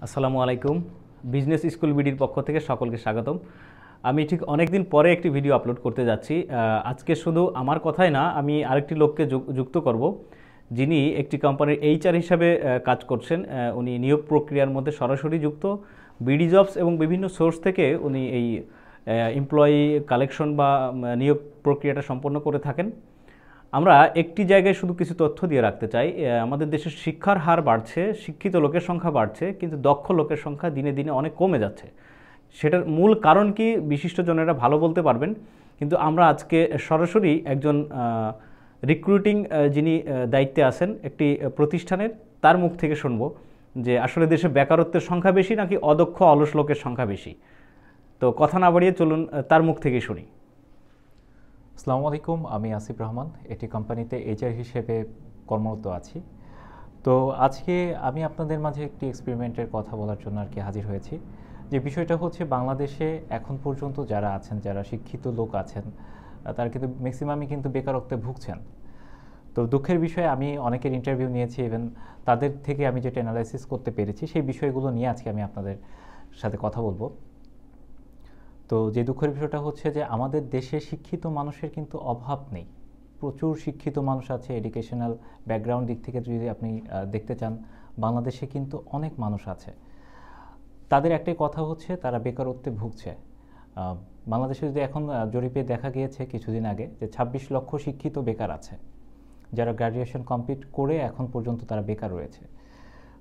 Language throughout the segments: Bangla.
আসসালামু আলাইকুম। বিজনেস স্কুল বিডির পক্ষ থেকে সকলকে স্বাগতম। আমি ঠিক অনেক দিন পরে একটি ভিডিও আপলোড করতে যাচ্ছি। আজকে শুধু আমার কথাই না, আমি আরেকটি লোককে যুক- যুক্ত করব। যিনি একটি কোম্পানির এইচআর হিসাবে কাজ করছেন। উনি নিয়োগ প্রক্রিয়ার মধ্যে সরাসরি যুক্ত। বিডি জবস এবং বিভিন্ন সোর্স থেকে উনি এই এমপ্লয়ি কালেকশন বা নিয়োগ প্রক্রিয়াটা সম্পন্ন করে থাকেন। আমরা একটি জায়গায় শুধু কিছু তথ্য দিয়ে রাখতে চাই আমাদের দেশের শিক্ষার হার বাড়ছে, শিক্ষিত লোকের সংখ্যা বাড়ছে, কিন্তু দক্ষ লোকের সংখ্যা দিনে দিনে অনেক কমে যাচ্ছে। সেটার মূল কারণ কি বিশিষ্টজনেরা ভালো বলতে পারবেন, কিন্তু আমরা আজকে সরাসরি একজন রিক্রুটিং যিনি দায়িত্বে আছেন একটি প্রতিষ্ঠানের, তার মুখ থেকে শুনব যে আসলে দেশে বেকারত্বের সংখ্যা বেশি নাকি অদক্ষ অলস লোকের সংখ্যা বেশি? তো কথা না বাড়িয়ে চলুন তার মুখ থেকে শুনি। আসসালামু আলাইকুম, আমি আসিফ রহমান, এটি কোম্পানিতে এইচআর হিসেবে কর্মরত আছি। তো আজকে আমি আপনাদের মাঝে একটি এক্সপেরিমেন্টের কথা বলার জন্য আর কি হাজির হয়েছি। যে বিষয়টা হচ্ছে বাংলাদেশে এখন পর্যন্ত যারা আছেন, যারা শিক্ষিত লোক আছেন, তারা কিন্তু ম্যাক্সিমামই কিন্তু বেকারত্বে ভুগছেন। তো দুঃখের বিষয়ে, আমি অনেকের ইন্টারভিউ নিয়েছি ইভেন তাদের থেকে আমি যেটা অ্যানালাইসিস করতে পেরেছি, সেই বিষয়গুলো নিয়ে আজকে আমি আপনাদের সাথে কথা বলব। তো যে দুঃখের বিষয়টা হচ্ছে যে আমাদের দেশে শিক্ষিত মানুষের কিন্তু অভাব নেই। প্রচুর শিক্ষিত মানুষ আছে এডুকেশনাল ব্যাকগ্রাউন্ড দিক থেকে যদি আপনি দেখতে চান, বাংলাদেশে কিন্তু অনেক মানুষ আছে। তাদের একটাই কথা হচ্ছে, তারা বেকারত্বে ভুগছে। বাংলাদেশে যদি এখন জরিপে দেখা গিয়েছে কিছুদিন আগে যে ছাব্বিশ লক্ষ শিক্ষিত বেকার আছে। যারা গ্র্যাজুয়েশন কমপ্লিট করে এখন পর্যন্ত তারা বেকার রয়েছে।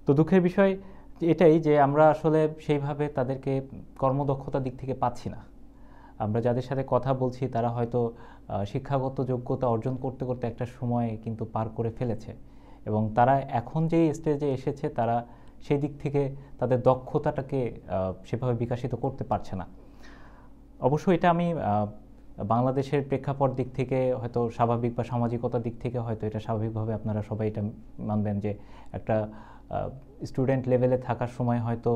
তো দুঃখের বিষয় এটাই যে আমরা আসলে সেইভাবে তাদেরকে কর্মদক্ষতার দিক থেকে পাচ্ছি না। আমরা যাদের সাথে কথা বলছি, তারা হয়তো শিক্ষাগত যোগ্যতা অর্জন করতে করতে একটা সময় কিন্তু পার করে ফেলেছে। এবং তারা এখন যে স্টেজে এসেছে, তারা সেই দিক থেকে তাদের দক্ষতাটাকে সেভাবে বিকাশিত করতে পারছে না। অবশ্য এটা আমি বাংলাদেশের প্রেক্ষাপট দিক থেকে হয়তো স্বাভাবিক বা সামাজিকতার দিক থেকে হয়তো এটা স্বাভাবিকভাবে আপনারা সবাই এটা মানবেন যে একটা স্টুডেন্ট লেভেলে থাকার সময় হয়তো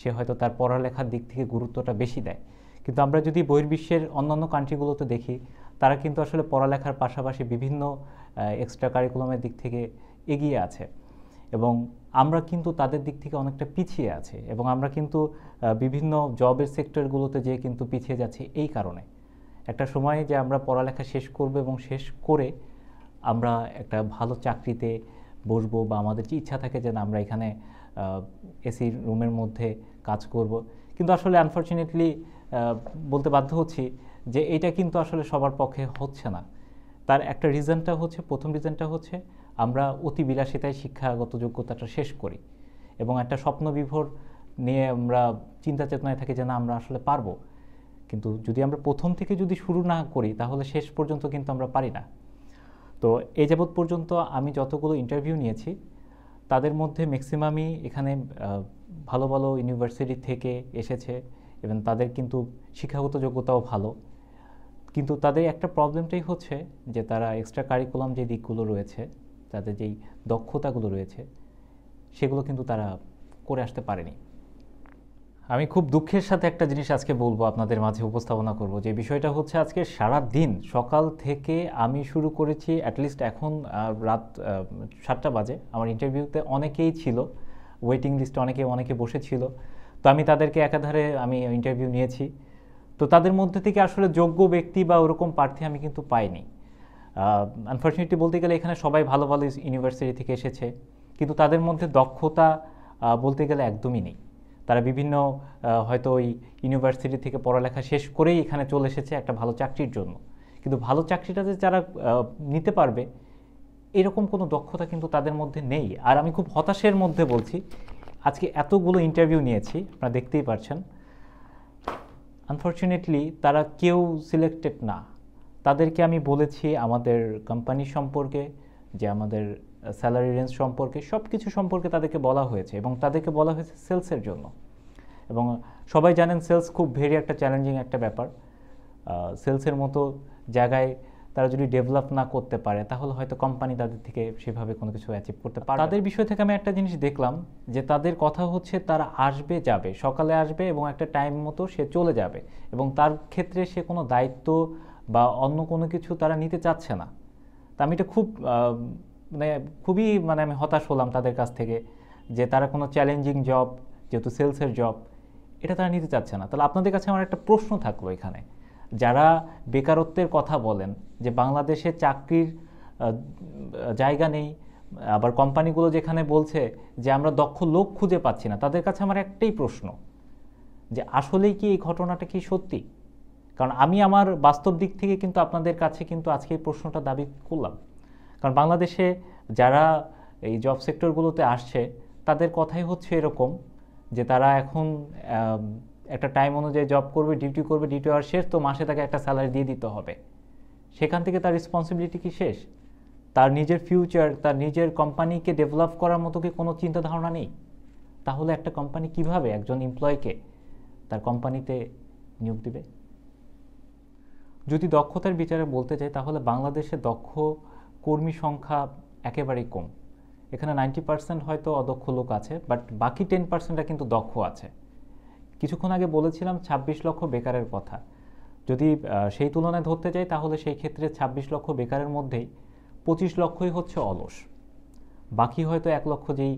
সে হয়তো তার পড়ালেখার দিক থেকে গুরুত্বটা বেশি দেয়। কিন্তু আমরা যদি বহির্বিশ্বের অন্যান্য কান্ট্রিগুলোতে দেখি, তারা কিন্তু আসলে পড়ালেখার পাশাপাশি বিভিন্ন এক্সট্রা কারিকুলামের দিক থেকে এগিয়ে আছে এবং আমরা কিন্তু তাদের দিক থেকে অনেকটা পিছিয়ে আছে এবং আমরা কিন্তু বিভিন্ন জবের সেক্টরগুলোতে যেয়ে কিন্তু পিছিয়ে যাচ্ছি এই কারণে। একটা সময়ে যে আমরা পড়ালেখা শেষ করব এবং শেষ করে আমরা একটা ভালো চাকরিতে বসবো বা আমাদের যে ইচ্ছা থাকে যে না, আমরা এখানে এসি রুমের মধ্যে কাজ করব। কিন্তু আসলে আনফর্চুনেটলি বলতে বাধ্য হচ্ছি যে এটা কিন্তু আসলে সবার পক্ষে হচ্ছে না। তার একটা রিজনটা হচ্ছে, প্রথম রিজনটা হচ্ছে আমরা অতি বিলাসিতায় শিক্ষাগত যোগ্যতাটা শেষ করি এবং একটা স্বপ্ন বিভোর নিয়ে আমরা চিন্তা চেতনায় থাকি যে না, আমরা আসলে পারব। কিন্তু যদি আমরা প্রথম থেকে যদি শুরু না করি, তাহলে শেষ পর্যন্ত কিন্তু আমরা পারি না। তো এই যাবৎ পর্যন্ত আমি যতগুলো ইন্টারভিউ নিয়েছি, তাদের মধ্যে ম্যাক্সিমামই এখানে ভালো ভালো ইউনিভার্সিটি থেকে এসেছে এবং তাদের কিন্তু শিক্ষাগত যোগ্যতাও ভালো। কিন্তু তাদের একটা প্রবলেমটাই হচ্ছে যে তারা এক্সট্রা কারিকুলাম যে দিকগুলো রয়েছে, তাদের যেই দক্ষতাগুলো রয়েছে, সেগুলো কিন্তু তারা করে আসতে পারেনি। আমি খুব দুঃখের সাথে একটা জিনিস আজকে বলব আপনাদের মাঝে উপস্থাপনা করব। যে বিষয়টা হচ্ছে আজকে সারা দিন সকাল থেকে আমি শুরু করেছি অ্যাটলিস্ট এখন রাত সাতটা বাজে। আমার ইন্টারভিউতে অনেকেই ছিল ওয়েটিং লিস্টে অনেকে অনেকে বসেছিল তো আমি তাদেরকে একাধারে আমি ইন্টারভিউ নিয়েছি। তো তাদের মধ্যে থেকে আসলে যোগ্য ব্যক্তি বা ওরকম প্রার্থী আমি কিন্তু পাইনি। আনফর্চুনেটলি বলতে গেলে এখানে সবাই ভালো ভালো ইউনিভার্সিটি থেকে এসেছে। কিন্তু তাদের মধ্যে দক্ষতা বলতে গেলে একদমই নেই। তারা বিভিন্ন হয়তো ওই ইউনিভার্সিটি থেকে পড়ালেখা শেষ করেই এখানে চলে এসেছে একটা ভালো চাকরির জন্য। কিন্তু ভালো চাকরিটা যে যারা নিতে পারবে, এরকম কোনো দক্ষতা কিন্তু তাদের মধ্যে নেই। আর আমি খুব হতাশের মধ্যে বলছি, আজকে এতগুলো ইন্টারভিউ নিয়েছি, আপনারা দেখতেই পারছেন। আনফর্চুনেটলি তারা কেউ সিলেক্টেড না। তাদেরকে আমি বলেছি আমাদের কোম্পানি সম্পর্কে যে আমাদের স্যালারি রেঞ্জ সম্পর্কে সব কিছু সম্পর্কে তাদেরকে বলা হয়েছে এবং তাদেরকে বলা হয়েছে সেলসের জন্য। এবং সবাই জানেন সেলস খুব ভেরি একটা চ্যালেঞ্জিং একটা ব্যাপার। সেলসের মতো জায়গায় তারা যদি ডেভেলপ না করতে পারে, তাহলে হয়তো কোম্পানি তাদের থেকে সেভাবে কোনো কিছু অ্যাচিভ করতে পারে তাদের বিষয় থেকে আমি একটা জিনিস দেখলাম যে তাদের কথা হচ্ছে তারা আসবে, যাবে, সকালে আসবে এবং একটা টাইম মতো সে চলে যাবে এবং তার ক্ষেত্রে সে কোনো দায়িত্ব বা অন্য কোনো কিছু তারা নিতে চাচ্ছে না। তা আমি এটা খুব মানে খুবই মানে আমি হতাশ হলাম তাদের কাছ থেকে যে তারা কোনো চ্যালেঞ্জিং জব যেহেতু সেলসের জব এটা তারা নিতে চাচ্ছে না। তাহলে আপনাদের কাছে আমার একটা প্রশ্ন থাকল এখানে। যারা বেকারত্বের কথা বলেন, যে বাংলাদেশে চাকরির জায়গা নেই, আবার কোম্পানিগুলো যেখানে বলছে যে আমরা দক্ষ লোক খুঁজে পাচ্ছি না, তাদের কাছে আমার একটাই প্রশ্ন, যে আসলেই কি এই ঘটনাটা কি সত্যি? কারণ আমি আমার বাস্তব দিক থেকে কিন্তু আপনাদের কাছে কিন্তু আজকে এই প্রশ্নটা দাবি করলাম। কারণ বাংলাদেশে যারা এই জব সেক্টরগুলোতে আসছে, তাদের কথাই হচ্ছে এরকম যে তারা এখন একটা টাইম অনুযায়ী জব করবে ডিউটি করবে ডিউটি হওয়ার শেষ, তো মাসে তাকে একটা স্যালারি দিয়ে দিতে হবে। সেখান থেকে তার রেসপন্সিবিলিটি কি শেষ? তার নিজের ফিউচার তার নিজের কোম্পানিকে ডেভেলপ করার মতো কি কোনো চিন্তা ধারণা নেই? তাহলে একটা কোম্পানি কীভাবে একজন এমপ্লয়কে তার কোম্পানিতে নিয়োগ দিবে? যদি দক্ষতার বিচারে বলতে চাই, তাহলে বাংলাদেশে দক্ষ কর্মী সংখ্যা একেবারেই কম। এখানে নাইনটি পার্সেন্ট হয়তো অদক্ষ লোক আছে, বাট বাকি টেন পার্সেন্টটা কিন্তু দক্ষ আছে। কিছুক্ষণ আগে বলেছিলাম ছাব্বিশ লক্ষ বেকারের কথা। যদি সেই তুলনায় ধরতে যাই, তাহলে সেই ক্ষেত্রে ছাব্বিশ লক্ষ বেকারের মধ্যেই পঁচিশ লক্ষই হচ্ছে অলস। বাকি হয়তো এক লক্ষ যেই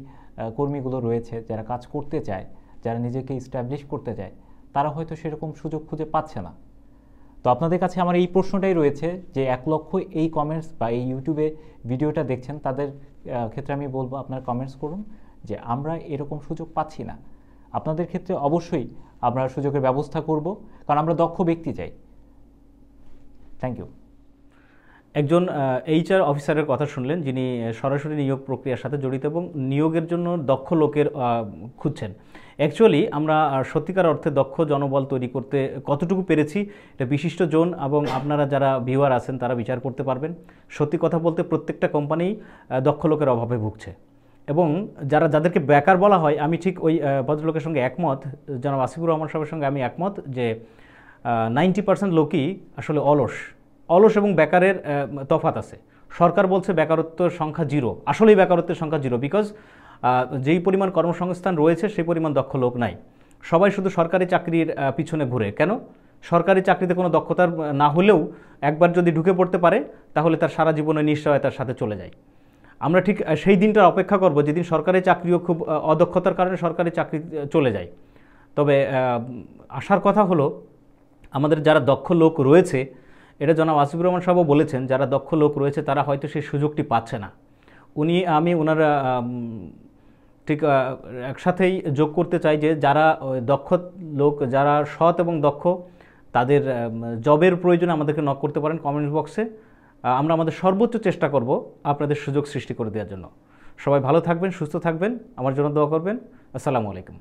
কর্মীগুলো রয়েছে, যারা কাজ করতে চায়, যারা নিজেকে ইস্টাবলিশ করতে চায়, তারা হয়তো সেরকম সুযোগ খুঁজে পাচ্ছে না। তো আপনাদের কাছে আমার এই প্রশ্নটাই রয়েছে যে এক লক্ষ এই কমেন্টস বা এই ইউটিউবে ভিডিওটা দেখছেন, তাদের ক্ষেত্রে আমি বলব আপনার কমেন্টস করুন যে আমরা এরকম সুযোগ পাচ্ছি না। আপনাদের ক্ষেত্রে অবশ্যই আমরা সুযোগের ব্যবস্থা করব, কারণ আমরা দক্ষ ব্যক্তি চাই। থ্যাংক ইউ একজন এইচআর অফিসারের কথা শুনলেন, যিনি সরাসরি নিয়োগ প্রক্রিয়ার সাথে জড়িত এবং নিয়োগের জন্য দক্ষ লোকের খুঁজছেন। অ্যাকচুয়ালি আমরা সত্যিকার অর্থে দক্ষ জনবল তৈরি করতে কতটুকু পেরেছি, এটা বিশিষ্ট জন এবং আপনারা যারা ভিউয়ার আছেন, তারা বিচার করতে পারবেন। সত্যি কথা বলতে প্রত্যেকটা কোম্পানি দক্ষ লোকের অভাবে ভুগছে। এবং যারা, যাদেরকে বেকার বলা হয়, আমি ঠিক ওই ভদ্রলোকের সঙ্গে একমত, জনাব আসিফুর রহমান সাহেবের সঙ্গে আমি একমত যে নাইনটি পার্সেন্ট লোকই আসলে অলস। অলস এবং বেকারের তফাত আছে। সরকার বলছে বেকারত্বের সংখ্যা জিরো আসলেই বেকারত্বের সংখ্যা জিরো বিকজ যেই পরিমাণ কর্মসংস্থান রয়েছে সেই পরিমাণ দক্ষ লোক নাই। সবাই শুধু সরকারি চাকরির পিছনে ঘুরে। কেন? সরকারি চাকরিতে কোনো দক্ষতার না হলেও একবার যদি ঢুকে পড়তে পারে, তাহলে তার সারা জীবনে নিশ্চয়তার সাথে চলে যায়। আমরা ঠিক সেই দিনটার অপেক্ষা করব যেদিন সরকারি চাকরিও খুব অদক্ষতার কারণে সরকারি চাকরি চলে যায়। তবে আসার কথা হলো, আমাদের যারা দক্ষ লোক রয়েছে, এটা জনাব আসিফুর রহমান সাহেবও বলেছেন, যারা দক্ষ লোক রয়েছে তারা হয়তো সেই সুযোগটি পাচ্ছে না। উনি, আমি ওনার ঠিক একসাথেই যোগ করতে চাই যে যারা দক্ষ লোক, যারা সৎ এবং দক্ষ, তাদের জবের প্রয়োজনে আমাদেরকে নক করতে পারেন কমেন্ট বক্সে আমরা আমাদের সর্বোচ্চ চেষ্টা করব আপনাদের সুযোগ সৃষ্টি করে দেওয়ার জন্য। সবাই ভালো থাকবেন, সুস্থ থাকবেন, আমার জন্য দোয়া করবেন। আসসালামু আলাইকুম।